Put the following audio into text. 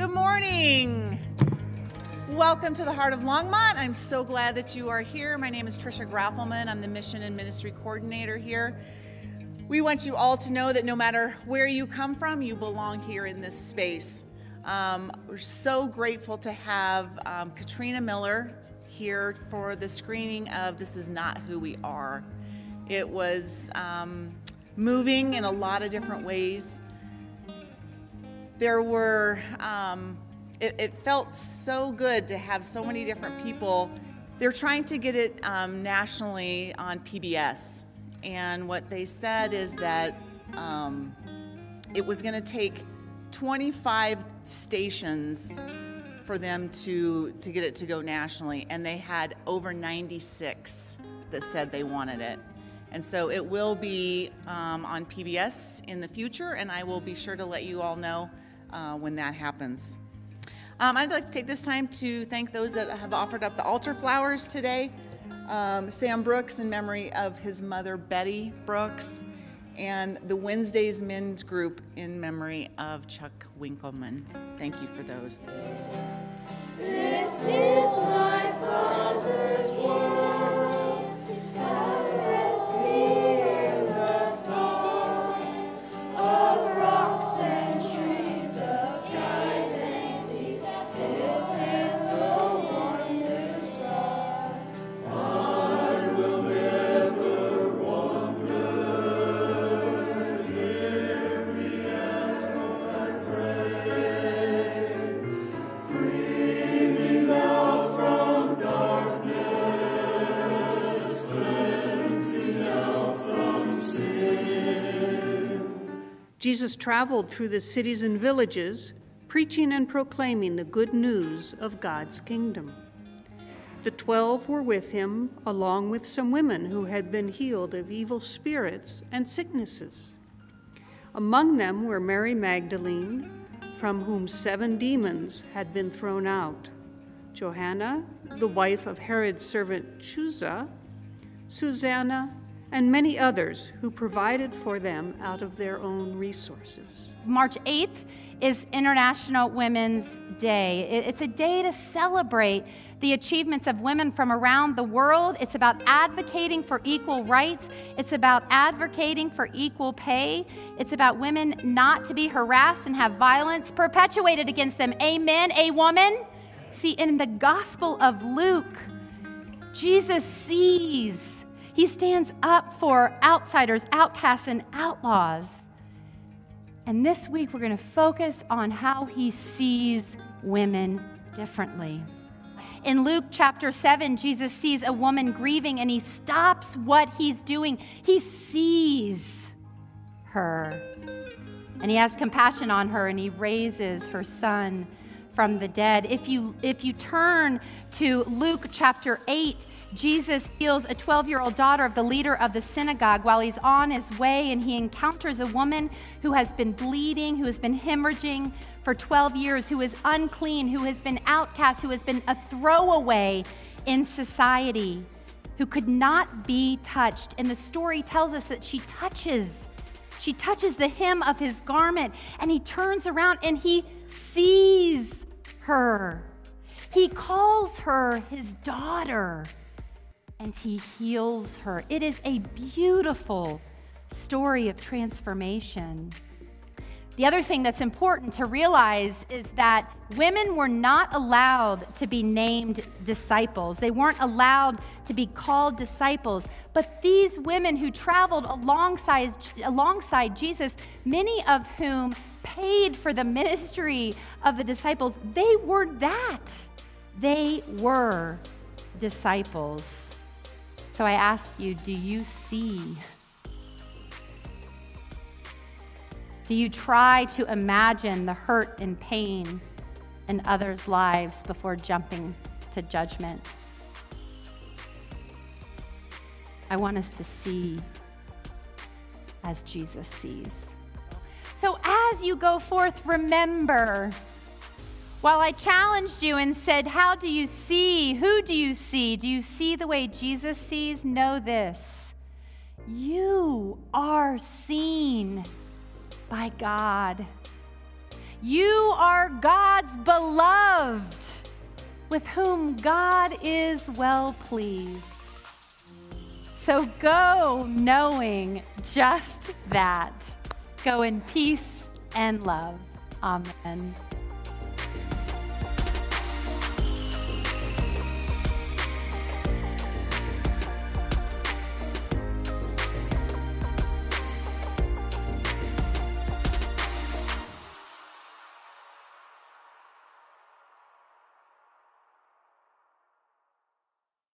Good morning. Welcome to the Heart of Longmont. I'm so glad that you are here. My name is Trisha Graffelman. I'm the Mission and Ministry Coordinator here. We want you all to know that no matter where you come from, you belong here in this space. Um, we're so grateful to have um, Katrina Miller here for the screening of This Is Not Who We Are. It was um, moving in a lot of different ways. There were, um, it, it, felt so good to have so many different people. They're trying to get it um, nationally on PBS. And what they said is that um, it was going to take 25 stations for them to, to get it to go nationally, and they had over 96 that said they wanted it. And so it will be um, on PBS in the future, and I will be sure to let you all know uh, when that happens. Um, I'd like to take this time to thank those that have offered up the altar flowers today. Um, Sam Brooks, in memory of his mother, Betty Brooks, and the Wednesdays Men's Group, in memory of Chuck Winkleman. Thank you for those. This is my Father's world. Jesus traveled through the cities and villages, preaching and proclaiming the good news of God's kingdom. The twelve were with him, along with some women who had been healed of evil spirits and sicknesses. Among them were Mary Magdalene, from whom seven demons had been thrown out, Johanna, the wife of Herod's servant Chuza, Susanna, and many others who provided for them out of their own resources. March 8th is International Women's Day. It's a day to celebrate the achievements of women from around the world. It's about advocating for equal rights. It's about advocating for equal pay. It's about women not to be harassed and have violence perpetuated against them. Amen, a woman. See, in the Gospel of Luke, Jesus sees he stands up for outsiders, outcasts, and outlaws. And this week, we're going to focus on how he sees women differently. In Luke chapter 7, Jesus sees a woman grieving and he stops what he's doing. He sees her. And he has compassion on her and he raises her son from the dead. If you, if you turn to Luke chapter 8, Jesus heals a 12 year old daughter of the leader of the synagogue while he's on his way, and he encounters a woman who has been bleeding, who has been hemorrhaging for 12 years, who is unclean, who has been outcast, who has been a throwaway in society, who could not be touched. And the story tells us that she touches. She touches the hem of his garment, and he turns around and he sees her. He calls her his daughter and he heals her. It is a beautiful story of transformation. The other thing that's important to realize is that women were not allowed to be named disciples. They weren't allowed to be called disciples. But these women who traveled alongside, alongside Jesus, many of whom paid for the ministry of the disciples, they were that. They were disciples. So I ask you do you see? Do you try to imagine the hurt and pain in others' lives before jumping to judgment? I want us to see as Jesus sees. So as you go forth, remember while I challenged you and said, How do you see? Who do you see? Do you see the way Jesus sees? Know this you are seen by God. You are God's beloved, with whom God is well pleased. So go knowing just that. Go in peace and love. Amen.